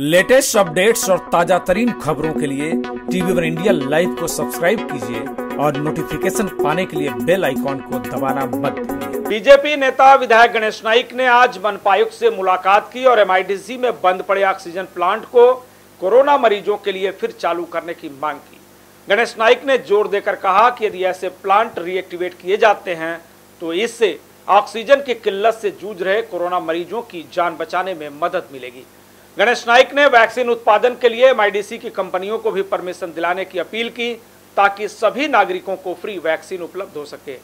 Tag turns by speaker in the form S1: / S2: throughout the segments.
S1: Latest updates और ताज़ा तरीन खबरों के लिए टीवी वन इंडिया लाइव को सब्सक्राइब कीजिए और नोटिफिकेशन पाने के लिए बेल आइकॉन को दबाना मत
S2: बीजेपी नेता विधायक गणेश नाइक ने आज मनपायुक्त से मुलाकात की और एमआईडीसी में बंद पड़े ऑक्सीजन प्लांट को कोरोना मरीजों के लिए फिर चालू करने की मांग की। गणेश नाइक ने ज़ोर देकर कहा कि यदि ऐसे प्लांट रीएक्टिवेट किए जाते हैं तो इससे ऑक्सीजन की किल्लत से जूझ रहे कोरोना मरीजों की जान बचाने में मदद मिलेगी। गणेश नाइक ने वैक्सीन उत्पादन के लिए एमआईडीसी की कंपनियों को भी परमिशन दिलाने की अपील की ताकि सभी नागरिकों को फ्री वैक्सीन उपलब्ध हो सके।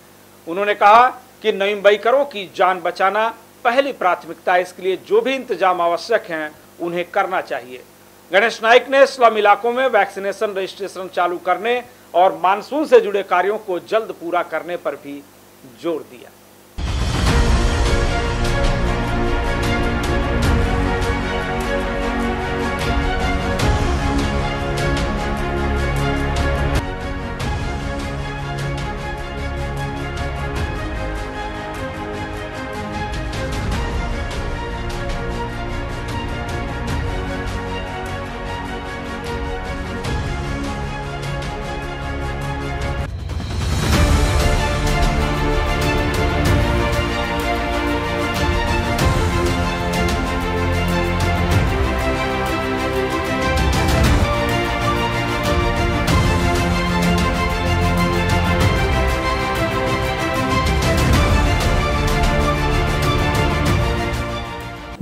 S2: उन्होंने कहा कि नवम्बईकरों की जान बचाना पहली प्राथमिकता इसके लिए जो भी इंतज़ाम आवश्यक हैं, उन्हें करना चाहिए। गणेश नाइक ने स्लम इलाकों में वैक्सीनेशन रजिस्ट्रेशन चालू करने और मानसून से जुड़े कार्यों को जल्द पूरा करने पर भी ज़ोर दिया।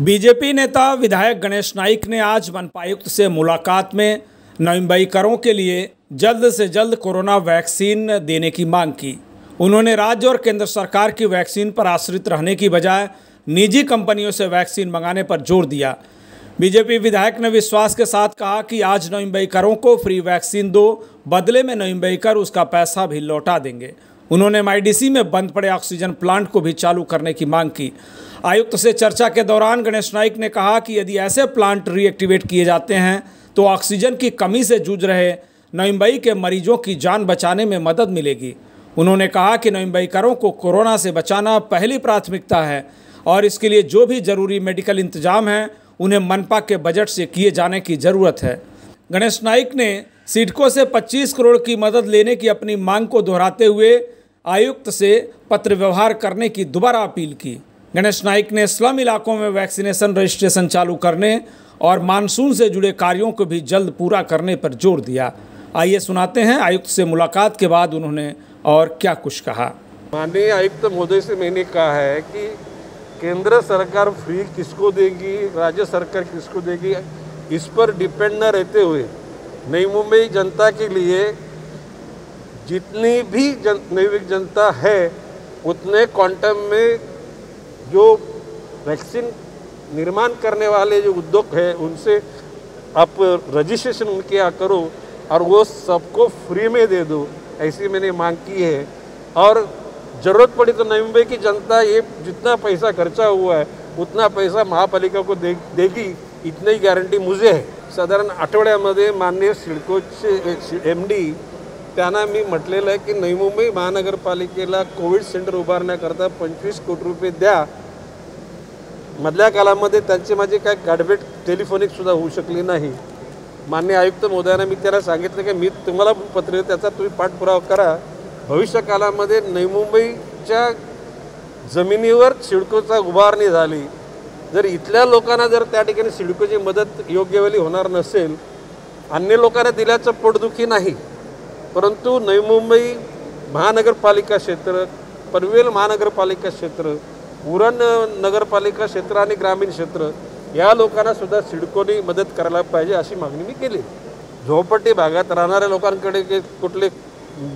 S2: बीजेपी नेता विधायक गणेश नाइक ने आज मनपायुक्त से मुलाकात में नवम्बईकरों के लिए जल्द से जल्द कोरोना वैक्सीन देने की मांग की। उन्होंने राज्य और केंद्र सरकार की वैक्सीन पर आश्रित रहने की बजाय निजी कंपनियों से वैक्सीन मंगाने पर ज़ोर दिया। बीजेपी विधायक ने विश्वास के साथ कहा कि आज नवम्बईकरों को फ्री वैक्सीन दो, बदले में नवम्बईकर उसका पैसा भी लौटा देंगे। उन्होंने एमआईडीसी में बंद पड़े ऑक्सीजन प्लांट को भी चालू करने की मांग की। आयुक्त से चर्चा के दौरान गणेश नाइक ने कहा कि यदि ऐसे प्लांट रीएक्टिवेट किए जाते हैं तो ऑक्सीजन की कमी से जूझ रहे नवम्बई के मरीजों की जान बचाने में मदद मिलेगी। उन्होंने कहा कि नवम्बईकरों को कोरोना से बचाना पहली प्राथमिकता है और इसके लिए जो भी ज़रूरी मेडिकल इंतज़ाम हैं, उन्हें मनपा के बजट से किए जाने की ज़रूरत है। गणेश नाइक ने सिडको से 25 करोड़ की मदद लेने की अपनी मांग को दोहराते हुए आयुक्त से पत्र व्यवहार करने की दोबारा अपील की। गणेश नाइक ने स्लम इलाकों में वैक्सीनेशन रजिस्ट्रेशन चालू करने और मानसून से जुड़े कार्यों को भी जल्द पूरा करने पर ज़ोर दिया। आइए सुनाते हैं आयुक्त से मुलाकात के बाद उन्होंने और क्या कुछ कहा।
S3: माननीय आयुक्त महोदय से मैंने कहा है कि केंद्र सरकार फ्री किसको देगी, राज्य सरकार किसको देगी, इस पर डिपेंड न रहते हुए नई मुंबई जनता के लिए जितनी भी जन, नई जनता है उतने क्वांटम में जो वैक्सीन निर्माण करने वाले जो उद्योग है उनसे आप रजिस्ट्रेशन उनके यहाँ करो और वो सबको फ्री में दे दो ऐसी मैंने मांग की है। और ज़रूरत पड़ी तो नई मुंबई की जनता ये जितना पैसा खर्चा हुआ है उतना पैसा महापालिका को दे देगी इतनी गारंटी मुझे आहे साधारण आठवड्यामध्ये माननीय सिडकोचे एम डी त्यांना मी म्हटलेलं आहे की नवी मुंबई महानगरपालिकेला कोविड सेंटर उभारण्याकरता पंचवीस कोटी रुपये द्या. मधल्या काळामध्ये त्यांची माझी काय गाठभेट टेलिफोनिकसुद्धा होऊ शकली नाही. मान्य आयुक्त महोदयांना मी त्याला सांगितलं की मी तुम्हाला पत्र त्याचा तुम्ही पाठपुरावा करा. भविष्य काळामध्ये नवी मुंबईच्या जमिनीवर सिडकोचा उभारणी झाली. जर इथल्या लोकांना जर त्या ठिकाणी सिडकोची मदत योग्य वेळी होणार नसेल अन्य लोकांना दिल्याचं पोटदुखी नाही परंतु नवी मुंबई महानगरपालिका क्षेत्र पनवेल महानगरपालिका क्षेत्र उरण नगरपालिका क्षेत्र आणि ग्रामीण क्षेत्र या लोकांना सुद्धा सिडकोनी मदत करायला पाहिजे अशी मागणी मी केली. झोपटी भागात राहणाऱ्या लोकांकडे कुठले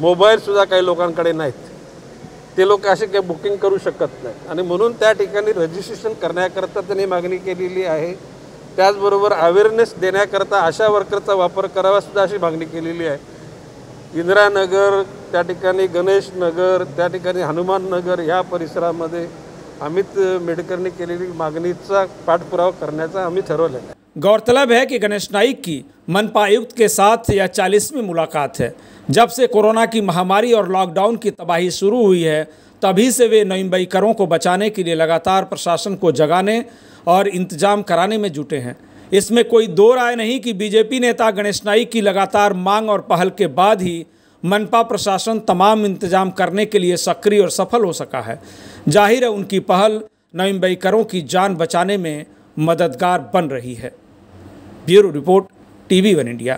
S3: मोबाईलसुद्धा काही लोकांकडे नाहीत. ते लोक असे काही बुकिंग करू शकत नाही आणि म्हणून त्या ठिकाणी रजिस्ट्रेशन करण्याकरता त्यांनी मागणी केलेली आहे. त्याचबरोबर अवेअरनेस देण्याकरता अशा वर्करचा वापर करावा सुद्धा अशी मागणी केलेली आहे. इंदिरानगर त्या ठिकाणी गणेश नगर त्या ठिकाणी हनुमान नगर या परिसरामध्ये अमित मेडकरने केलेली मागणीचा पाठपुरावा करण्याचा आम्ही ठरवलेला आहे.
S1: गौरतलब है कि गणेश नाइक की मनपा आयुक्त के साथ यह चालीसवीं मुलाकात है। जब से कोरोना की महामारी और लॉकडाउन की तबाही शुरू हुई है, तभी से वे नवम्बईकरों को बचाने के लिए लगातार प्रशासन को जगाने और इंतज़ाम कराने में जुटे हैं।
S2: इसमें कोई दो राय नहीं कि बीजेपी नेता गणेश नाइक की लगातार मांग और पहल के बाद ही मनपा प्रशासन तमाम इंतज़ाम करने के लिए सक्रिय और सफल हो सका है। ज़ाहिर है उनकी पहल नवम्बईकरों की जान बचाने में मददगार बन रही है। Bureau report TV one India.